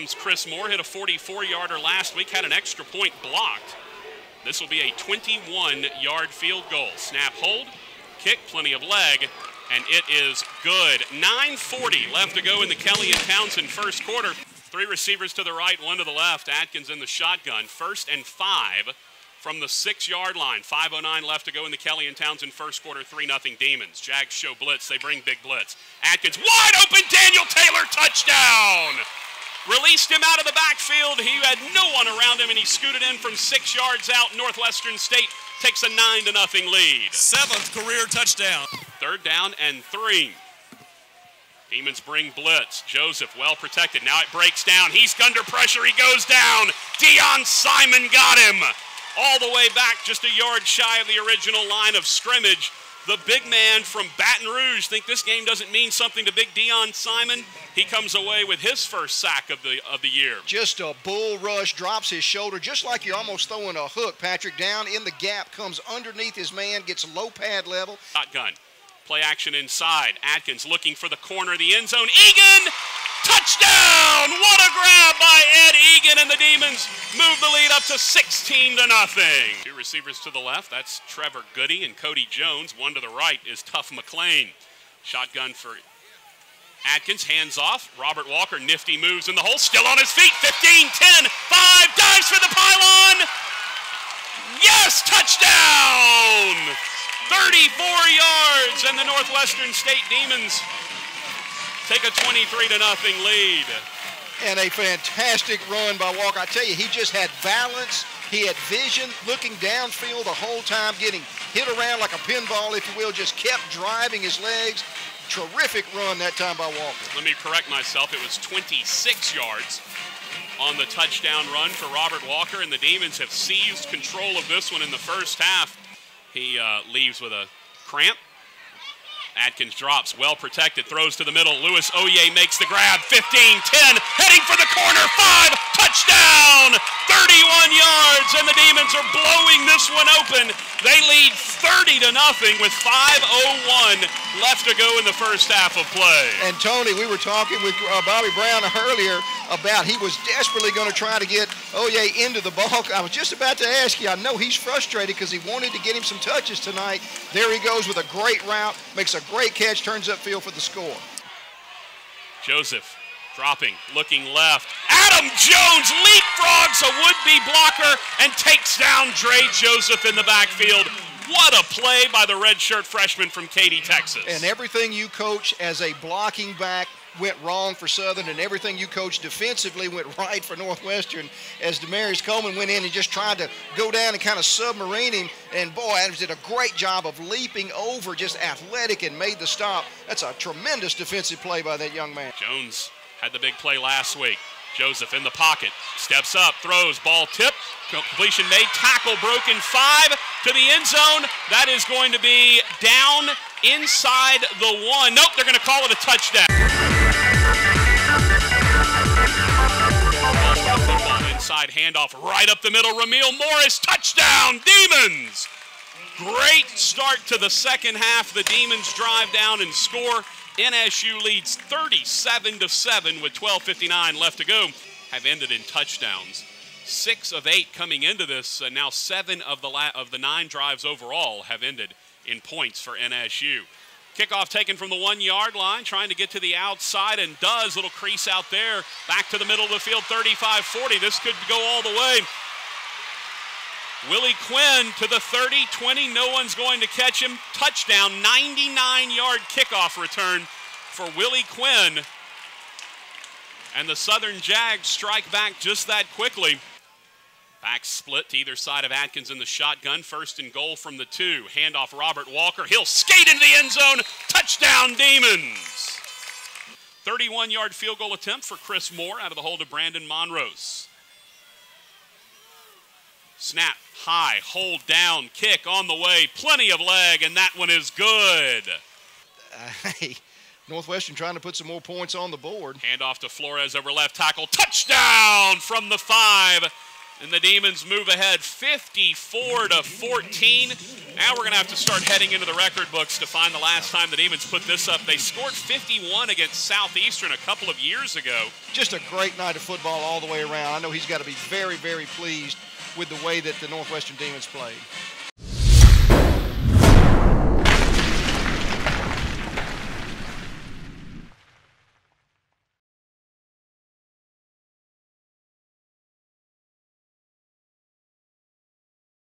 comes Chris Moore, hit a 44 yarder last week, had an extra point blocked. This will be a 21 yard field goal. Snap hold, kick, plenty of leg, and it is good. 9.40 left to go in the Kelly and Townsend first quarter. Three receivers to the right, one to the left. Adkins in the shotgun. First and five from the six yard line. 5.09 left to go in the Kelly and Townsend first quarter. 3 0 Demons. Jags show blitz. They bring big blitz. Adkins wide open. Daniel Taylor touchdown. Released him out of the backfield. He had no one around him, and he scooted in from six yards out. Northwestern State takes a 9 to nothing lead. Seventh career touchdown. Third down and three. Demons bring blitz. Joseph well protected. Now it breaks down. He's under pressure. He goes down. Dion Simon got him. All the way back, just a yard shy of the original line of scrimmage. The big man from Baton Rouge think this game doesn't mean something to big Dion Simon. He comes away with his first sack of the of the year. Just a bull rush, drops his shoulder, just like you're almost throwing a hook, Patrick, down in the gap, comes underneath his man, gets low pad level. Shotgun. Play action inside. Adkins looking for the corner of the end zone. Egan! Touchdown! What a grab by Ed Egan and the Demons move the lead up to 16 to nothing. Two receivers to the left. That's Trevor Goody and Cody Jones. One to the right is Tough McLean. Shotgun for Adkins, hands off. Robert Walker, nifty moves in the hole, still on his feet. 15, 10, 5, dives for the pylon. Yes, touchdown! 34 yards, and the Northwestern State Demons take a 23 to nothing lead. And a fantastic run by Walker. I tell you, he just had balance. He had vision, looking downfield the whole time, getting hit around like a pinball, if you will, just kept driving his legs. Terrific run that time by Walker. Let me correct myself. It was 26 yards on the touchdown run for Robert Walker, and the Demons have seized control of this one in the first half. He uh, leaves with a cramp. Adkins drops, well protected, throws to the middle. Lewis Oye makes the grab. 15, 10, heading for the corner. Five, touchdown! 31 yards, and the Demons are blowing this one open. They lead 30 to nothing with 5:01 left to go in the first half of play. And Tony, we were talking with uh, Bobby Brown earlier about he was desperately going to try to get Oye into the ball. I was just about to ask you. I know he's frustrated because he wanted to get him some touches tonight. There he goes with a great route, makes a great catch, turns upfield for the score. Joseph dropping, looking left. Adam Jones leapfrogs a would-be blocker and takes down Dre Joseph in the backfield. What a play by the redshirt freshman from Katy, Texas. And everything you coach as a blocking back went wrong for Southern, and everything you coached defensively went right for Northwestern as Demarius Coleman went in and just tried to go down and kind of submarine him. And boy, Adams did a great job of leaping over, just athletic, and made the stop. That's a tremendous defensive play by that young man. Jones had the big play last week. Joseph in the pocket, steps up, throws, ball tip, completion made, tackle broken, five to the end zone. That is going to be down inside the one. Nope, they're going to call it a touchdown. Inside handoff right up the middle. Ramil Morris, touchdown, Demons! Great start to the second half. The Demons drive down and score. NSU leads 37 to 7 with 12:59 left to go. Have ended in touchdowns. Six of eight coming into this. Uh, now seven of the of the nine drives overall have ended in points for NSU. Kickoff taken from the one yard line, trying to get to the outside and does. Little crease out there. Back to the middle of the field, 35 40. This could go all the way. Willie Quinn to the 30 20. No one's going to catch him. Touchdown, 99 yard kickoff return for Willie Quinn. And the Southern Jags strike back just that quickly. Back split to either side of Adkins in the shotgun. First and goal from the two. Handoff Robert Walker. He'll skate into the end zone. Touchdown, Demons. 31 yard field goal attempt for Chris Moore out of the hold of Brandon Monrose. Snap, high, hold down, kick on the way, plenty of leg, and that one is good. Uh, hey, Northwestern trying to put some more points on the board. Hand off to Flores over left tackle. Touchdown from the five. And the Demons move ahead 54 to 14. Now we're going to have to start heading into the record books to find the last time the Demons put this up. They scored 51 against Southeastern a couple of years ago. Just a great night of football all the way around. I know he's got to be very, very pleased with the way that the Northwestern Demons played.